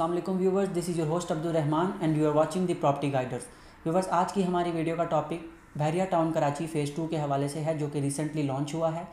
वालेकुम viewers this is your host Abdul Rahman and you are watching the property guiders viewers, आज की हमारी video का topic Bahria town Karachi phase two के हवाले से है, जो कि रिसेंटली लॉन्च हुआ है।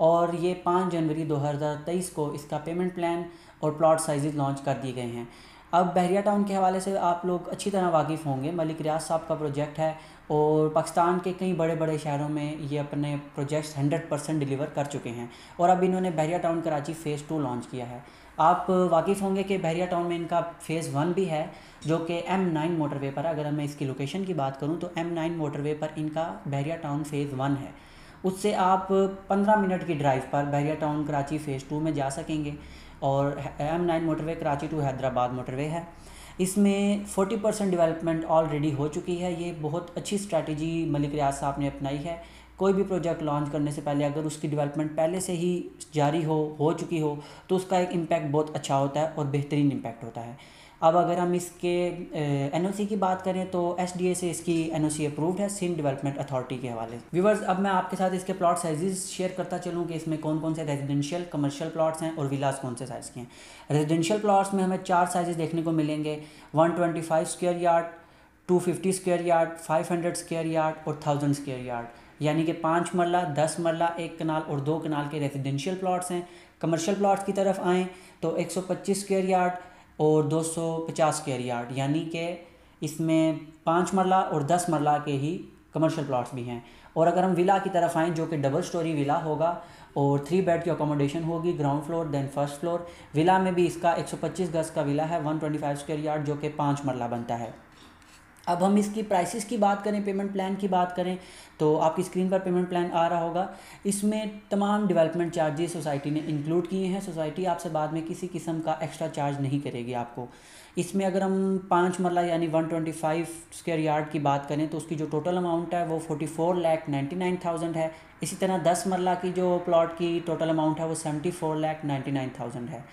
और ये 5 जनवरी 2023 को इसका पेमेंट प्लान और प्लॉट साइजेस लॉन्च कर दिए गए हैं। अब बहरिया टाउन के हवाले से आप लोग अच्छी तरह वाकिफ़ होंगे। मलिक रियाज साहब का प्रोजेक्ट है और पाकिस्तान के कई बड़े बड़े शहरों में ये अपने प्रोजेक्ट्स हंड्रेड परसेंट डिलीवर कर चुके हैं और अब इन्होंने Bahria town Karachi phase two launch किया है। आप वाकिफ़ होंगे कि बहरिया टाउन में इनका फ़ेज़ वन भी है, जो कि एम नाइन मोटरवे पर अगर मैं इसकी लोकेशन की बात करूँ तो एम नाइन मोटरवे पर इनका बहरिया टाउन फ़ेज़ वन है। उससे आप पंद्रह मिनट की ड्राइव पर Bahria town Karachi phase two में जा सकेंगे। और M nine motorway Karachi to Hyderabad motorway है। इसमें फोर्टी परसेंट डिवेलपमेंट ऑलरेडी हो चुकी है। ये बहुत अच्छी स्ट्रैटेजी मलिक रियाज साहब ने अपनाई है। कोई भी प्रोजेक्ट लॉन्च करने से पहले अगर उसकी डेवलपमेंट पहले से ही जारी हो हो चुकी हो तो उसका एक इम्पैक्ट बहुत अच्छा होता है और बेहतरीन इम्पैक्ट होता है। अब अगर हम इसके एनओसी की बात करें तो एसडीए से इसकी एनओसी अप्रूव्ड है सिंध डेवलपमेंट अथॉरिटी के हवाले। व्यूवर्स अब मैं आपके साथ इसके प्लॉट साइजेस शेयर करता चलूँ कि इसमें कौन कौन से रेजिडेंशियल कमर्शियल प्लॉट्स हैं और विलास कौन से साइज़ के हैं। रेजिडेंशियल प्लॉट्स में हमें चार साइजेस देखने को मिलेंगे। One square yard two fifty square yard five hundred square yard और थाउज़ेंड स्क्वेयर यार्ड यानी कि पाँच मरला, दस मरला, एक कनाल और दो कनाल के रेजिडेंशियल प्लाट्स हैं। कमर्शियल प्लाट्स की तरफ़ आएँ तो एक सौ पच्चीस स्क्वेयर यार्ड और 250 के यार्ड यानी कि इसमें पाँच मरला और दस मरला के ही कमर्शियल प्लाट्स भी हैं। और अगर हम विला की तरफ़ आएँ, जो कि डबल स्टोरी विला होगा और थ्री बेड की अकोमोडेशन होगी ground floor then first floor villa में भी इसका 125 गज का विला है 125 स्क्वेयर यार्ड जो कि पाँच मरला बनता है। अब हम इसकी प्राइसेस की बात करें पेमेंट प्लान की बात करें तो आपकी स्क्रीन पर पेमेंट प्लान आ रहा होगा। इसमें तमाम डेवलपमेंट चार्जेस सोसाइटी ने इंक्लूड किए हैं। सोसाइटी आपसे बाद में किसी किस्म का एक्स्ट्रा चार्ज नहीं करेगी आपको। इसमें अगर हम पाँच मरला यानी one twenty five square yard की बात करें तो उसकी जो टोटल अमाउंट है, वो forty four lakh ninety nine thousand है। इसी तरह दस मरला की जो प्लॉट की टोटल अमाउंट है, वो seventy four lakh ninety nine thousand है।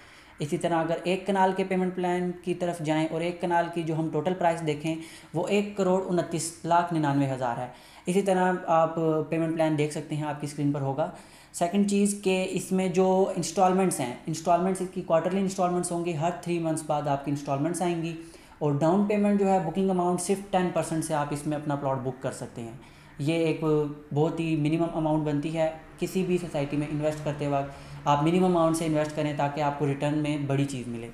इसी तरह अगर एक कनाल के पेमेंट प्लान की तरफ़ जाएँ और एक कनाल की जो हम टोटल प्राइस देखें, वो एक करोड़ उनतीस लाख निन्यानवे हज़ार है। इसी तरह आप पेमेंट प्लान देख सकते हैं, आपकी स्क्रीन पर होगा। सेकंड चीज़ के इसमें जो इंस्टॉलमेंट्स हैं इंस्टॉलमेंट्स इसकी क्वार्टरली इंस्टॉलमेंट्स होंगी, हर थ्री मंथ्स बाद आपकी इंस्टॉलमेंट्स आएँगी। और डाउन पेमेंट जो है बुकिंग अमाउंट सिर्फ़ टेन परसेंट से आप इसमें अपना प्लॉट बुक कर सकते हैं। ये एक बहुत ही मिनिमम अमाउंट बनती है किसी भी सोसाइटी में इन्वेस्ट करते वक्त। आप मिनिमम अमाउंट से इन्वेस्ट करें ताकि आपको रिटर्न में बड़ी चीज़ मिले।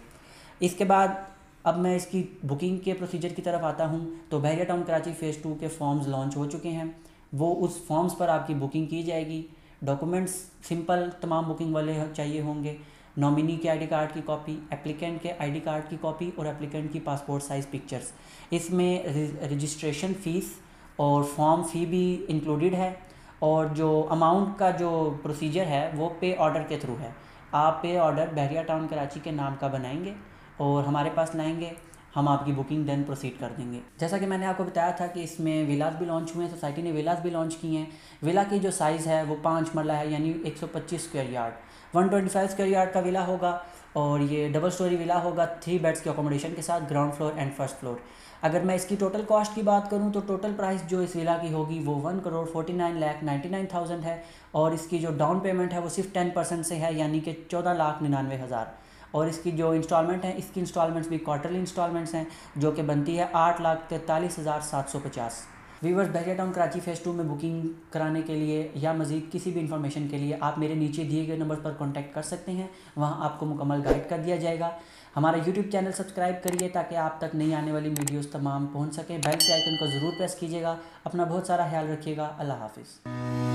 इसके बाद अब मैं इसकी बुकिंग के प्रोसीजर की तरफ़ आता हूँ। तो Bahria town Karachi phase two के फॉर्म्स लॉन्च हो चुके हैं। वो उस फॉर्म्स पर आपकी बुकिंग की जाएगी। डॉक्यूमेंट्स सिंपल तमाम बुकिंग वाले चाहिए होंगे। नॉमिनी के आईडी कार्ड की कॉपी एप्लीकेंट के आईडी कार्ड की कॉपी और एप्लीकेंट की पासपोर्ट साइज़ पिक्चर्स इसमें रजिस्ट्रेशन फ़ीस और फॉर्म फ़ी भी इंक्लूडेड है और जो अमाउंट का जो प्रोसीजर है, वो पे ऑर्डर के थ्रू है। आप पे ऑर्डर बहरिया टाउन कराची के नाम का बनाएँगे और हमारे पास लाएँगे। हम आपकी बुकिंग देन प्रोसीड कर देंगे। जैसा कि मैंने आपको बताया था कि इसमें विलास भी लॉन्च हुए हैं सोसाइटी ने विलास भी लॉन्च किए हैं। विला की जो साइज़ है, वो पाँच मरला है, यानी 125 स्क्वायर यार्ड 125 स्क्वायर यार्ड का विला होगा और ये डबल स्टोरी विला होगा थ्री बेड्स के अकोमोडेशन के साथ ground floor and first floor अगर मैं इसकी टोटल कॉस्ट की बात करूँ तो टोटल प्राइस जो इस विला की होगी, वो one crore forty nine lakh ninety nine thousand है। और इसकी जो डाउन पेमेंट है, वो सिर्फ़ टेन परसेंट से है, यानी कि चौदह लाख निन्यानवे हज़ार। और इसकी जो इंस्टॉलमेंट है, इसकी इंस्टॉलमेंट्स भी क्वार्टरली इंस्टॉलमेंट्स हैं, जो कि बनती है आठ लाख तैंतालीस हज़ार सात सौ पचास। Viewers Bahria town Karachi phase two में बुकिंग कराने के लिए या मज़ीद किसी भी इंफॉर्मेशन के लिए आप मेरे नीचे दिए गए नंबर पर कॉन्टैक्ट कर सकते हैं, वहाँ आपको मुकम्मल गाइड कर दिया जाएगा। हमारा यूट्यूब चैनल सब्सक्राइब करिए ताकि आप तक नई आने वाली वीडियोस तमाम पहुँच सकें। बेल के आइकन को ज़रूर प्रेस कीजिएगा। अपना बहुत सारा ख्याल रखिएगा। अल्लाह हाफिज़।